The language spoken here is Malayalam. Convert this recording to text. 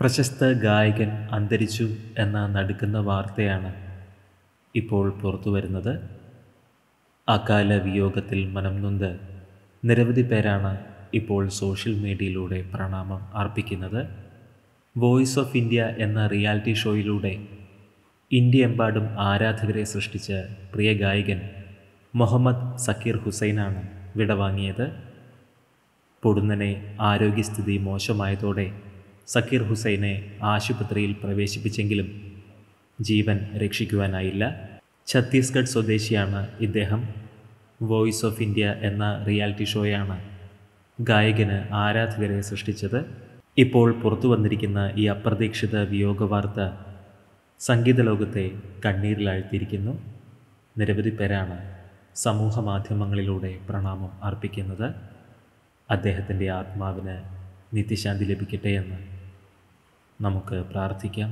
പ്രശസ്ത ഗായകൻ അന്തരിച്ചു എന്ന നടുക്കുന്ന വാർത്തയാണ് ഇപ്പോൾ പുറത്തു വരുന്നത്. അകാല വിയോഗത്തിൽ മനം നൊന്ത് നിരവധി പേരാണ് ഇപ്പോൾ സോഷ്യൽ മീഡിയയിലൂടെ പ്രണാമം അർപ്പിക്കുന്നത്. വോയിസ് ഓഫ് ഇന്ത്യ എന്ന റിയാലിറ്റി ഷോയിലൂടെ ഇന്ത്യ ഇന്ത്യയെമ്പാടും ആരാധകരെ സൃഷ്ടിച്ച പ്രിയ ഗായകൻ മുഹമ്മദ് സക്കീർ ഹുസൈനാണ് വിടവാങ്ങിയത്. പൊടുന്നനെ ആരോഗ്യസ്ഥിതി മോശമായതോടെ സക്കീർ ഹുസൈനെ ആശുപത്രിയിൽ പ്രവേശിപ്പിച്ചെങ്കിലും ജീവൻ രക്ഷിക്കുവാനായില്ല. ഛത്തീസ്ഗഡ് സ്വദേശിയാണ് ഇദ്ദേഹം. വോയിസ് ഓഫ് ഇന്ത്യ എന്ന റിയാലിറ്റി ഷോയാണ് ഗായകന് ആരാധകരെ സൃഷ്ടിച്ചത്. ഇപ്പോൾ പുറത്തു വന്നിരിക്കുന്ന ഈ അപ്രതീക്ഷിത വിയോഗ വാർത്ത സംഗീത ലോകത്തെ കണ്ണീരിലാഴ്ത്തിയിരിക്കുന്നു. നിരവധി പേരാണ് സമൂഹ മാധ്യമങ്ങളിലൂടെ പ്രണാമം അർപ്പിക്കുന്നത്. അദ്ദേഹത്തിന്റെ ആത്മാവിന് നിത്യശാന്തി ലഭിക്കട്ടെ എന്ന് നമുക്ക് പ്രാർത്ഥിക്കാം.